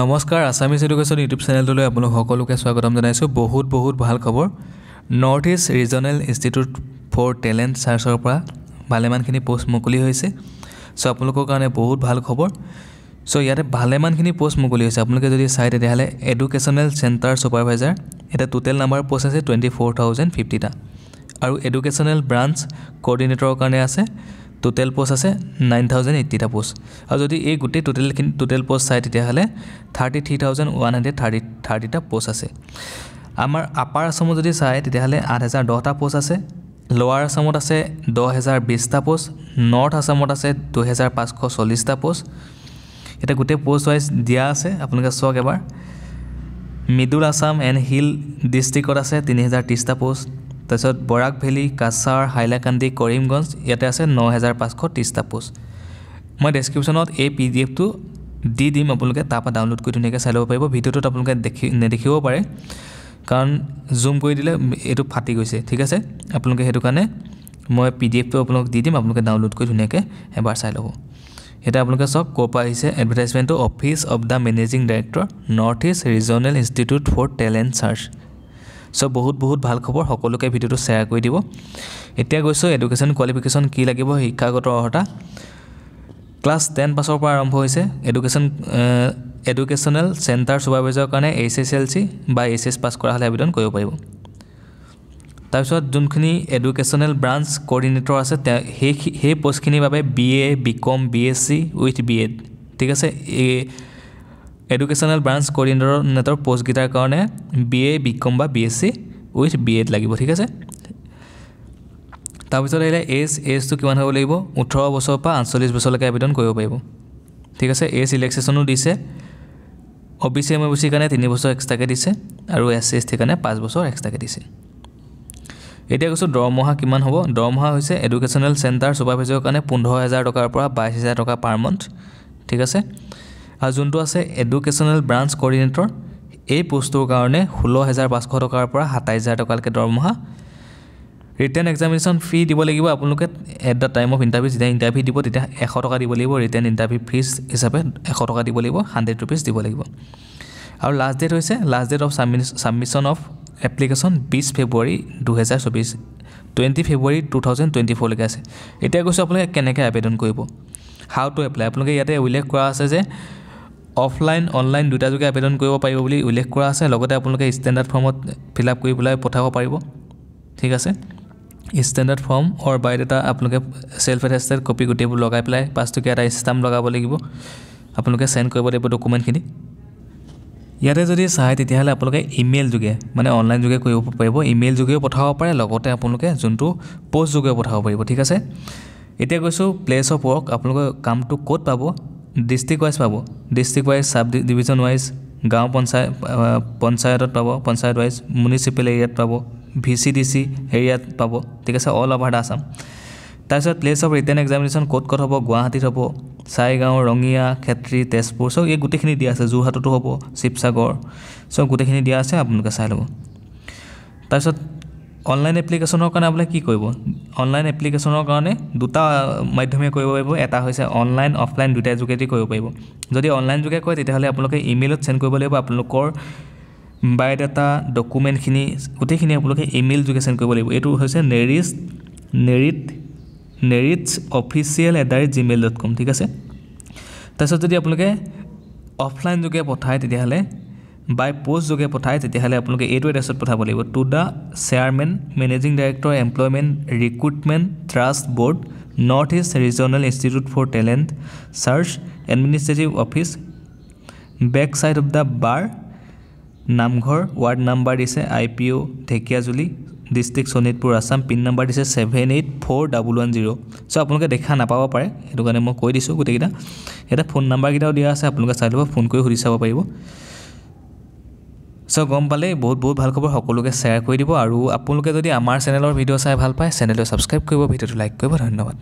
নমস্কাৰ Assamese education YouTube চেনেলটোলৈ আপোনালোক সকলোকে স্বাগতম জনাইছোঁ। বহুত বহুত ভাল খবৰ। North east regional institute for talent চাৰ্চৰ পৰা ভালেমানখিনি পষ্ট মুকলি হৈছে। চ' আপোনালোকৰ কাৰণে বহুত ভাল খবৰ। চ' ইয়াতে ভালেমানখিনি পষ্ট মুকলি হৈছে। আপোনালোকে যদি চায় তেতিয়াহ'লে এডুকেশ্যনেল চেণ্টাৰ ছুপাৰভাইজাৰ এতিয়া টোটেল নাম্বাৰ পষ্ট আছে টুৱেণ্টি ফ'ৰ থাউজেণ্ড ফিফটিটা। আৰু এডুকেশ্যনেল ব্ৰাঞ্চ কৰ্ডিনেটৰৰ কাৰণে আছে। টোটেল পষ্ট আছে নাইন থাউজেণ্ড এইট্টিটা পষ্ট আৰু যদি এই গোটেই টোটেলখিনি টোটেল পষ্ট চায় তেতিয়াহ'লে thirty three thousand one hundred thirty থাৰ্টিটা post আছে। আমাৰ আপাৰ আছামত যদি চায় তেতিয়াহ'লে আঠ হাজাৰ দহটা পষ্ট আছে। লৱাৰ আছামত আছে দহ হেজাৰ বিছটা পষ্ট নৰ্থ আছামত আছে দুহেজাৰ পাঁচশ চল্লিছটা পষ্ট এতিয়া গোটেই পষ্ট ৱাইজ দিয়া আছে আপোনালোকে চাওক এবাৰ। মিডল আছাম এণ্ড হিল ডিষ্ট্ৰিক্টত আছে তিনি হেজাৰ ত্ৰিছটা পষ্ট তাৰপিছত বৰাক ভেলী কাছাৰ হাইলাকান্দি কৰিমগঞ্জ ইয়াতে আছে ন হেজাৰ পাঁচশ ত্ৰিছটা পষ্ট। মই ডেছক্ৰিপশ্যনত এই পি ডি এফটো দি দিম আপোনালোকে তাৰপৰা ডাউনলোড কৰি ধুনীয়াকৈ চাই ল'ব পাৰিব। ভিডিঅ'টোত আপোনালোকে দেখি নেদেখিব পাৰে। কাৰণ জুম কৰি দিলে এইটো ফাটি গৈছে ঠিক আছে? আপোনালোকে সেইটো কাৰণে মই পি ডি এফটো আপোনালোকক দি দিম আপোনালোকে ডাউনলোড কৰি ধুনীয়াকৈ এবাৰ চাই ল'ব। এতিয়া আপোনালোকে চাওক ক'ৰ পৰা আহিছে? এডভাৰটাইজমেণ্টটো office of the managing director north east regional institute for talent search চ' বহুত বহুত ভাল খবৰ। সকলোকে ভিডিঅ'টো শ্বেয়াৰ কৰি দিব। এতিয়া গৈছোঁ এডুকেশ্যন কোৱালিফিকেশ্যন কি লাগিব শিক্ষাগত অৰ্হতা। ক্লাছ টেন পাছৰ পৰা আৰম্ভ হৈছে। এডুকেশ্যন এডুকেশ্যনেল চেণ্টাৰ ছুপাৰভাইজাৰৰ কাৰণে এইচ এছ এল চি বা এইচ এছ পাছ কৰা হ'লে আবেদন কৰিব পাৰিব। তাৰপিছত যোনখিনি এডুকেশ্যনেল ব্ৰাঞ্চ কৰ্ডিনেটৰ আছে তেওঁ সেই সেই পষ্টখিনিৰ বাবে B A B com B S C with B ed ঠিক আছে? এই এডুকেশ্যনেল ব্ৰাঞ্চ কৰ্ডিনেটৰ পষ্টকেইটাৰ কাৰণে বি এ বি কম বা B S C with B ed লাগিব ঠিক আছে? তাৰপিছত আহিলে এজ এজটো কিমান হ'ব লাগিব? ওঠৰ বছৰৰ পৰা আঠচল্লিছ বছৰলৈকে আবেদন কৰিব পাৰিব। ঠিক আছে? এজ ৰিলেক্সেশ্যনো দিছে। O' B C M O' B চিৰ কাৰণে তিনি বছৰ এক্সট্ৰাকৈ দিছে আৰু এছ চি এছ টিৰ কাৰণে পাঁচ বছৰ এক্সট্ৰাকৈ দিছে। এতিয়া কৈছোঁ দৰমহা কিমান হ'ব? দৰমহা হৈছে এডুকেশ্যনেল চেণ্টাৰ ছুপাৰভাইজাৰৰ কাৰণে পোন্ধৰ হেজাৰ টকাৰ পৰা বাইছ হেজাৰ টকা পাৰ মান্থ ঠিক আছে? আৰু যোনটো আছে এডুকেশ্যনেল ব্ৰাঞ্চ কৰ্ডিনেটৰ এই পষ্টটোৰ কাৰণে ষোল্ল হেজাৰ পাঁচশ টকাৰ পৰা সাতাইছ হাজাৰ টকালৈকে দৰমহা। ৰিটাৰ্ণ এক্সামিনেশ্যন ফি দিব লাগিব আপোনালোকে at the time of interview যেতিয়া ইণ্টাৰভিউ দিব তেতিয়া এশ টকা দিব লাগিব। ৰিটাৰ্ণ ইণ্টাৰভিউ ফিজ হিচাপে এশ টকা দিব লাগিব হাণ্ড্ৰেড ৰুপিজ দিব লাগিব। আৰু লাষ্ট ডেট হৈছে last date of submi submission of application বিছ ফেব্ৰুৱাৰী দুহেজাৰ চৌবিছ twenty February two thousand twenty ফ'ৰলৈকে আছে। এতিয়া কৈছোঁ আপোনালোকে কেনেকৈ আবেদন কৰিব? হাউ টু এপ্লাই আপোনালোকে ইয়াতে উল্লেখ কৰা আছে যে অফলাইন অনলাইন দুটা যোগে আবেদন কৰিব পাৰিব বুলি উল্লেখ কৰা আছে। লগতে আপোনালোকে ষ্টেণ্ডাৰ্ড ফৰ্মত ফিল আপ কৰি পেলাই পঠাব পাৰিব। ঠিক আছে? ষ্টেণ্ডাৰ্ড ফৰ্ম অৰ বায়'ডাটা আপোনালোকে ছেল্ফ এটেষ্টেড কপি গোটেইবোৰ লগাই পেলাই পাঁচটকীয়া এটা ষ্টাম্প লগাব লাগিব। আপোনালোকে চেণ্ড কৰিব লাগিব ডকুমেণ্টখিনি ইয়াতে যদি চায় তেতিয়াহ'লে আপোনালোকে ইমেইল যোগে মানে অনলাইন যোগে কৰিব পাৰিব। ইমেইল যোগেও পঠাব পাৰে লগতে আপোনালোকে যোনটো পষ্ট যোগেও পঠাব পাৰিব। ঠিক আছে? এতিয়া কৈছোঁ প্লেচ অফ ৱৰ্ক আপোনালোকে কামটো ক'ত পাব? ডিষ্ট্ৰিক্ট ৱাইজ পাব। District wise sub division wise গাঁও পঞ্চায়ত পঞ্চায়তত পাব পঞ্চায়ত ৱাইজ মিউনিচিপেল এৰিয়াত পাব ভি চি ডি চি এৰিয়াত পাব ঠিক আছে অল অভাৰ দ্য আছাম তাৰপিছত প্লেচ অফ ৰিটাৰ্ণ এক্সামিনেশ্যন ক'ত ক'ত হ'ব গুৱাহাটীত হ'ব চাইগাঁও ৰঙিয়া খেত্ৰী তেজপুৰ চব এই গোটেইখিনি দিয়া আছে যোৰহাটতো হ'ব শিৱসাগৰ। চব গোটেইখিনি দিয়া আছে আপোনালোকে চাই ল'ব। তাৰপিছত অনলাইন এপ্লিকেশ্যনৰ কাৰণে আপোনালোকে কি কৰিব? অনলাইন এপ্লিকেশ্যনৰ কাৰণে দুটা মাধ্যমে কৰিব পাৰিব। এটা হৈছে অনলাইন অফলাইন দুটাই যোগেদি কৰিব পাৰিব। যদি অনলাইন যোগে কয় তেতিয়াহ'লে আপোনালোকে ইমেইলত চেণ্ড কৰিব লাগিব। আপোনালোকৰ বায়'ডাটা ডকুমেণ্টখিনি গোটেইখিনি আপোনালোকে ইমেইল যোগে চেণ্ড কৰিব লাগিব। এইটো হৈছে নেৰিছ নেৰিট NERITS official at the rate Gmail dot com ঠিক আছে? তাৰপিছত যদি আপোনালোকে অফলাইন যোগে পঠায় তেতিয়াহ'লে বাই পষ্ট যোগে পঠায় তেতিয়াহ'লে আপোনালোকে এইটো এড্ৰেছত পঠাব লাগিব। To the chairman managing director employment recruitment trust board north east regional institute for talent search administrative office back side of the Bor Namghar ward number দিছে I P O' Dhekiajuli district Sonitpur Assam pin number দিছে seven eight four double one zero' চ' আপোনালোকে দেখা নাপাব পাৰে সেইটো কাৰণে মই কৈ দিছোঁ গোটেইকেইটা। ইয়াতে ফোন নাম্বাৰকেইটাও দিয়া আছে আপোনালোকে চাই ল'ব ফোন কৰি সুধি চাব পাৰিব। চ' গম পালে বহুত বহুত ভাল খবৰ সকলোকে শ্বেয়াৰ কৰি দিব আৰু আপোনালোকে যদি আমাৰ চেনেলৰ ভিডিঅ' চাই ভাল পায় চেনেলটো ছাবস্ক্ৰাইব কৰিব ভিডিঅ'টো লাইক কৰিব ধন্যবাদ।